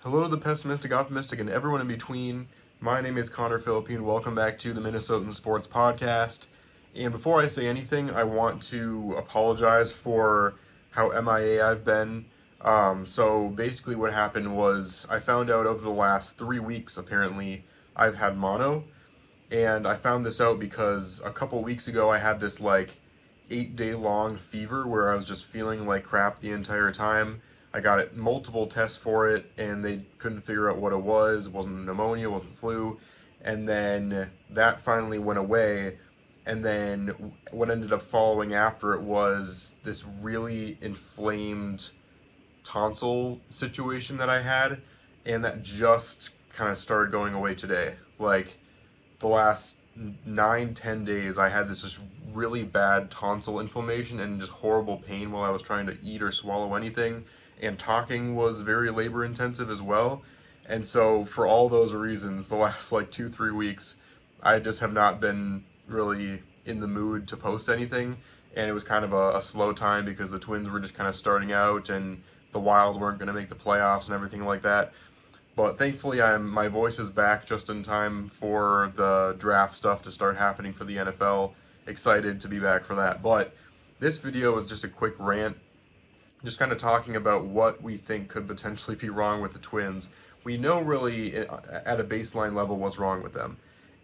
Hello to the pessimistic, optimistic, and everyone in between. My name is Connor Philippine. Welcome back to the Minnesotan Sports Podcast. And before I say anything, I want to apologize for how MIA I've been. Um, so basically, what happened was I found out over the last three weeks, apparently, I've had mono. And I found this out because a couple weeks ago I had this like eight day long fever where I was just feeling like crap the entire time I got it multiple tests for it, and they couldn't figure out what it was. It wasn't pneumonia, it wasn't flu, and then that finally went away. And then what ended up following after it was this really inflamed tonsil situation that I had, and that just kind of started going away today. Like the last nine, ten days, I had this just really bad tonsil inflammation and just horrible pain while I was trying to eat or swallow anything and talking was very labor intensive as well. And so for all those reasons, the last like two, three weeks, I just have not been really in the mood to post anything. And it was kind of a, a slow time because the Twins were just kind of starting out and the Wild weren't going to make the playoffs and everything like that. But thankfully, I'm my voice is back just in time for the draft stuff to start happening for the NFL. Excited to be back for that. But this video is just a quick rant just kind of talking about what we think could potentially be wrong with the Twins. We know really eh, at a baseline level what's wrong with them.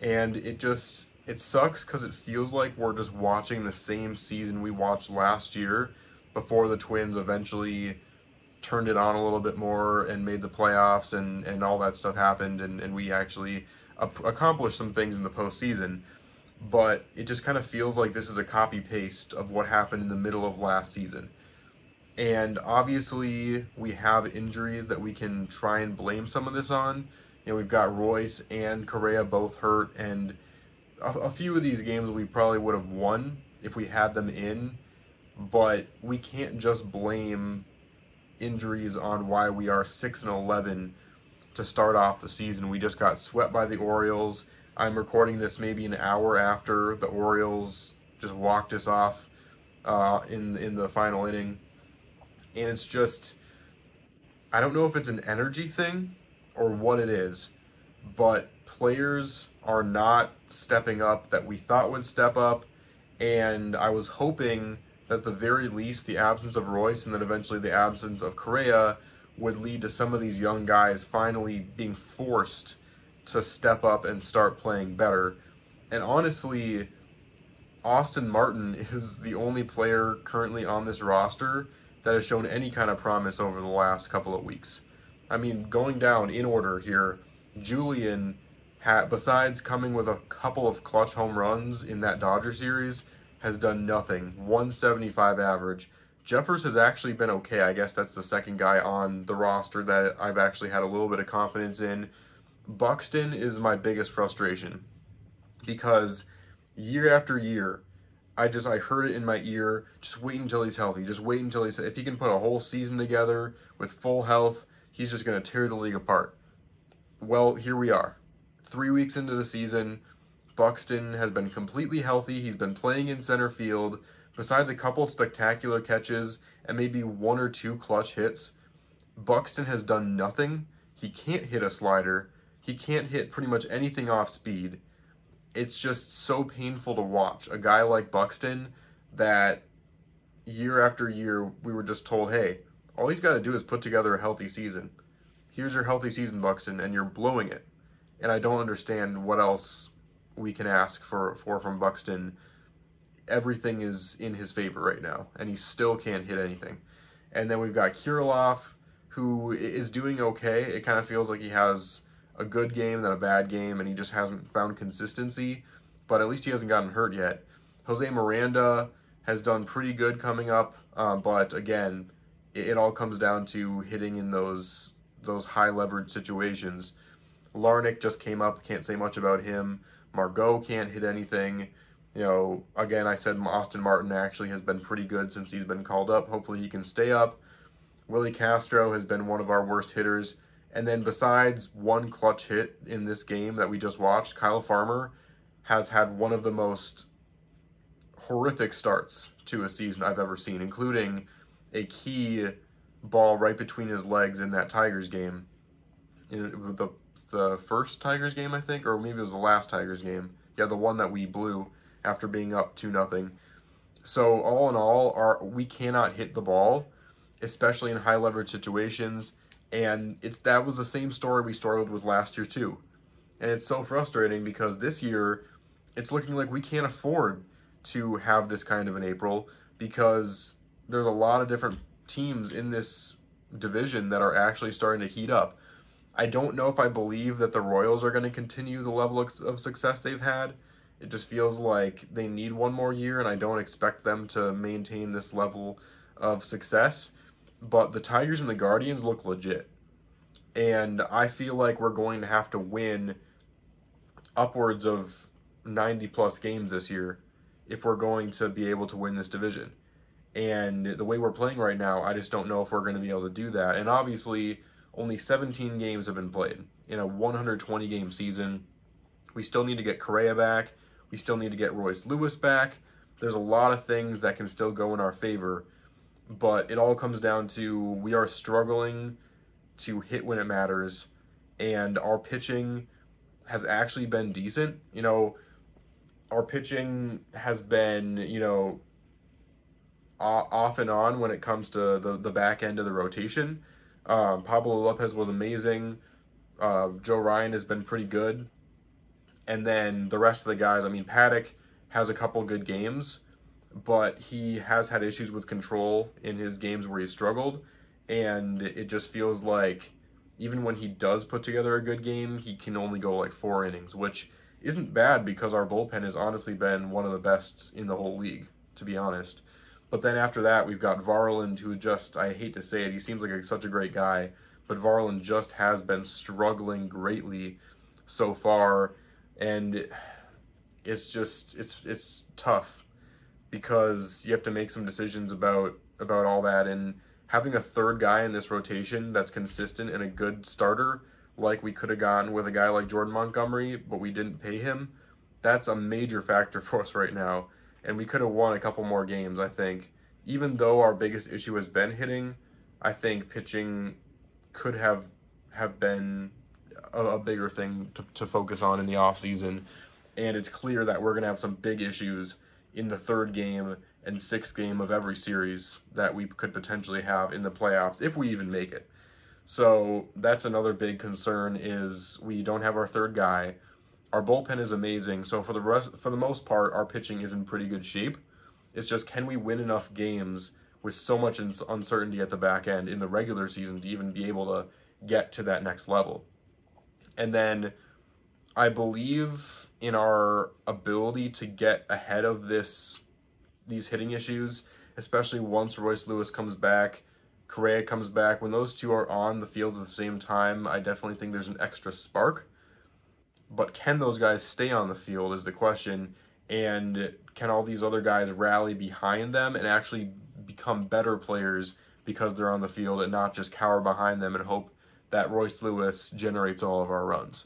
And it just, it sucks because it feels like we're just watching the same season we watched last year before the Twins eventually turned it on a little bit more and made the playoffs and, and all that stuff happened and, and we actually accomplished some things in the postseason. But it just kind of feels like this is a copy paste of what happened in the middle of last season and obviously, we have injuries that we can try and blame some of this on. You know, we've got Royce and Correa both hurt, and a, a few of these games we probably would have won if we had them in. But we can't just blame injuries on why we are 6 and 11 to start off the season. We just got swept by the Orioles. I'm recording this maybe an hour after the Orioles just walked us off uh, in in the final inning and it's just I don't know if it's an energy thing or what it is, but players are not stepping up that we thought would step up, and I was hoping at the very least the absence of Royce and then eventually the absence of Correa would lead to some of these young guys finally being forced to step up and start playing better. And honestly, Austin Martin is the only player currently on this roster that has shown any kind of promise over the last couple of weeks. I mean, going down in order here, Julien, had, besides coming with a couple of clutch home runs in that Dodger series, has done nothing. 175 average. Jeffers has actually been okay. I guess that's the second guy on the roster that I've actually had a little bit of confidence in. Buxton is my biggest frustration because year after year, I just I heard it in my ear. Just wait until he's healthy. Just wait until he's if he can put a whole season together with full health, he's just going to tear the league apart. Well, here we are. 3 weeks into the season, Buxton has been completely healthy. He's been playing in center field besides a couple spectacular catches and maybe one or two clutch hits. Buxton has done nothing. He can't hit a slider. He can't hit pretty much anything off speed it's just so painful to watch a guy like Buxton that year after year we were just told, hey, all he's got to do is put together a healthy season. Here's your healthy season, Buxton, and you're blowing it. And I don't understand what else we can ask for, for from Buxton. Everything is in his favor right now, and he still can't hit anything. And then we've got Kirilloff, who is doing okay. It kind of feels like he has a good game than a bad game, and he just hasn't found consistency. But at least he hasn't gotten hurt yet. Jose Miranda has done pretty good coming up, uh, but again, it, it, all comes down to hitting in those those high leverage situations. Larnach just came up, can't say much about him. Margot can't hit anything. You know, again, I said Austin Martin actually has been pretty good since he's been called up. Hopefully he can stay up. Willi Castro has been one of our worst hitters. And then besides one clutch hit in this game that we just watched, Kyle Farmer has had one of the most horrific starts to a season I've ever seen, including a key ball right between his legs in that Tigers game. the the first Tigers game, I think, or maybe it was the last Tigers game. Yeah, the one that we blew after being up two nothing. So all in all, our we cannot hit the ball, especially in high leverage situations. And it's that was the same story we struggled with last year too. And it's so frustrating because this year it's looking like we can't afford to have this kind of an April because there's a lot of different teams in this division that are actually starting to heat up. I don't know if I believe that the Royals are going to continue the level of success they've had. It just feels like they need one more year, and I don't expect them to maintain this level of success. But the Tigers and the Guardians look legit. And I feel like we're going to have to win upwards of 90 plus games this year if we're going to be able to win this division. And the way we're playing right now, I just don't know if we're going to be able to do that. And obviously, only 17 games have been played in a 120 game season. We still need to get Correa back. We still need to get Royce Lewis back. There's a lot of things that can still go in our favor, but it all comes down to we are struggling to hit when it matters, and our pitching has actually been decent. You know, our pitching has been, you know, off and on when it comes to the, the back end of the rotation. Um, Pablo Lopez was amazing. Uh, Joe Ryan has been pretty good. And then the rest of the guys, I mean, Paddack has a couple good games, but he has had issues with control in his games where he struggled. And it just feels like even when he does put together a good game, he can only go like four innings, which isn't bad because our bullpen has honestly been one of the best in the whole league, to be honest. But then after that, we've got Varland, who just, I hate to say it, he seems like a, such a great guy, but Varland just has been struggling greatly so far. And it's just, it's, it's tough because you have to make some decisions about, about all that. And having a third guy in this rotation that's consistent and a good starter, like we could have gotten with a guy like Jordan Montgomery, but we didn't pay him, that's a major factor for us right now and we could have won a couple more games, I think. Even though our biggest issue has been hitting, I think pitching could have have been a, a bigger thing to, to focus on in the offseason. And it's clear that we're going to have some big issues in the third game and sixth game of every series that we could potentially have in the playoffs if we even make it. So that's another big concern is we don't have our third guy. Our bullpen is amazing, so for the rest, for the most part, our pitching is in pretty good shape. It's just can we win enough games with so much uncertainty at the back end in the regular season to even be able to get to that next level. And then I believe in our ability to get ahead of this these hitting issues, especially once Royce Lewis comes back, Correa comes back. When those two are on the field at the same time, I definitely think there's an extra spark. But can those guys stay on the field is the question. And can all these other guys rally behind them and actually become better players because they're on the field and not just cower behind them and hope that Royce Lewis generates all of our runs?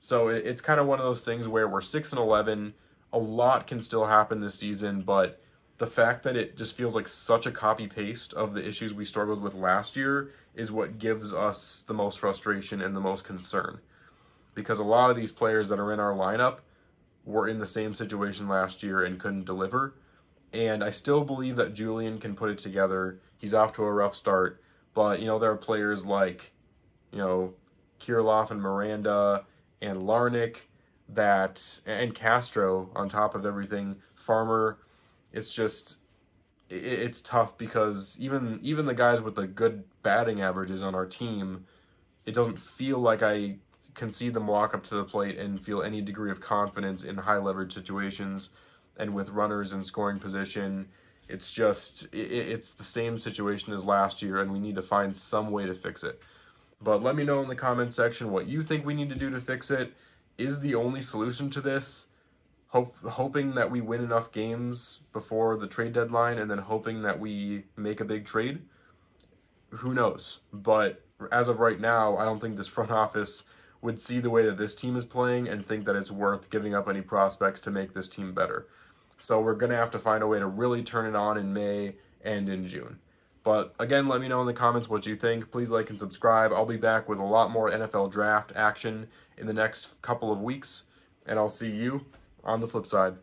So it's kind of one of those things where we're 6 and 11. A lot can still happen this season, but the fact that it just feels like such a copy paste of the issues we struggled with last year is what gives us the most frustration and the most concern because a lot of these players that are in our lineup were in the same situation last year and couldn't deliver. And I still believe that Julien can put it together. He's off to a rough start, but you know there are players like, you know, Kirilloff and Miranda and Larnach that and Castro on top of everything. Farmer, it's just it's tough because even even the guys with the good batting averages on our team, it doesn't feel like I can see them walk up to the plate and feel any degree of confidence in high leverage situations and with runners in scoring position. It's just, it's the same situation as last year, and we need to find some way to fix it. But let me know in the comment section what you think we need to do to fix it. Is the only solution to this hope, hoping that we win enough games before the trade deadline and then hoping that we make a big trade? Who knows? But as of right now, I don't think this front office would see the way that this team is playing and think that it's worth giving up any prospects to make this team better. So we're going to have to find a way to really turn it on in May and in June. But again, let me know in the comments what you think. Please like and subscribe. I'll be back with a lot more NFL draft action in the next couple of weeks, and I'll see you on the flip side.